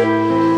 Música